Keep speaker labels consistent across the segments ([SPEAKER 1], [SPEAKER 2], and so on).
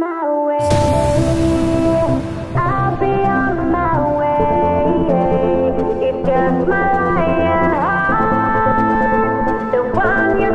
[SPEAKER 1] my way. I'll be on my way. It's just my heart, the one you.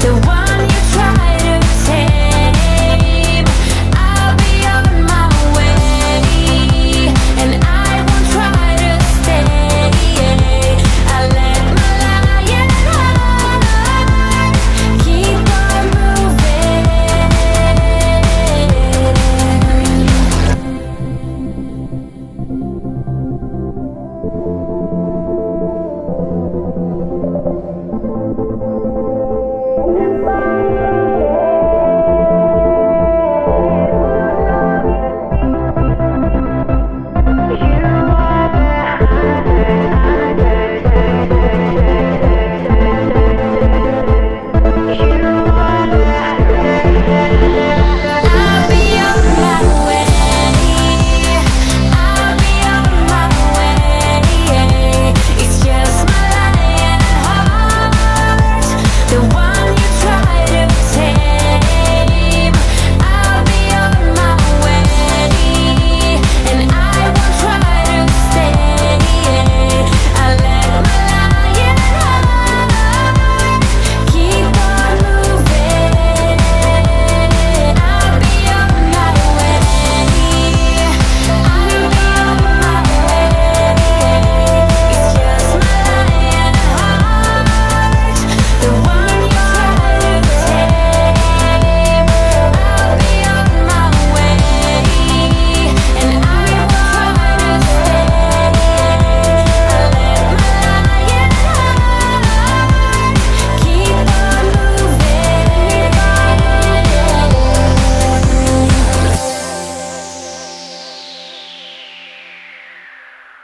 [SPEAKER 1] the one